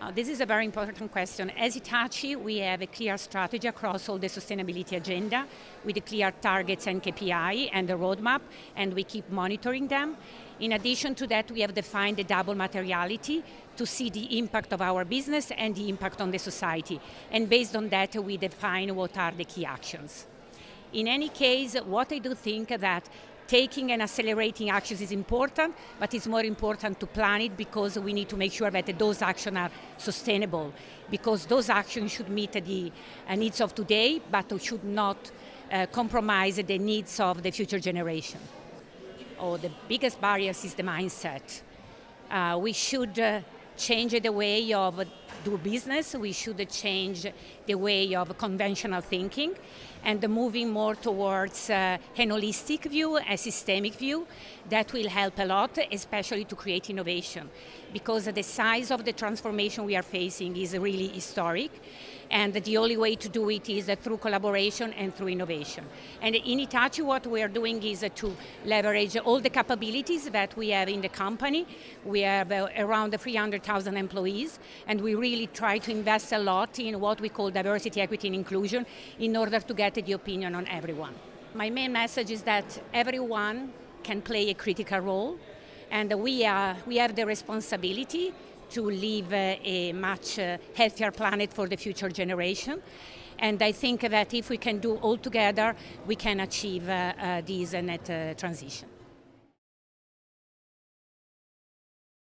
Uh, this is a very important question. As Hitachi, we have a clear strategy across all the sustainability agenda with clear targets and KPI and the roadmap, and we keep monitoring them. In addition to that, we have defined the double materiality to see the impact of our business and the impact on the society. And based on that, we define what are the key actions. In any case, what I do think that taking and accelerating actions is important, but it's more important to plan it because we need to make sure that those actions are sustainable, because those actions should meet the needs of today, but should not uh, compromise the needs of the future generation. Or oh, the biggest barriers is the mindset. Uh, we should uh, change the way of do business, we should change the way of conventional thinking and moving more towards uh, an holistic view, a systemic view that will help a lot, especially to create innovation. Because the size of the transformation we are facing is really historic and the only way to do it is through collaboration and through innovation. And in Hitachi what we are doing is to leverage all the capabilities that we have in the company. We have uh, around 300,000 employees and we really try to invest a lot in what we call diversity, equity and inclusion in order to get the opinion on everyone. My main message is that everyone can play a critical role and we, are, we have the responsibility to leave a much uh, healthier planet for the future generation. And I think that if we can do all together, we can achieve uh, uh, this net transition.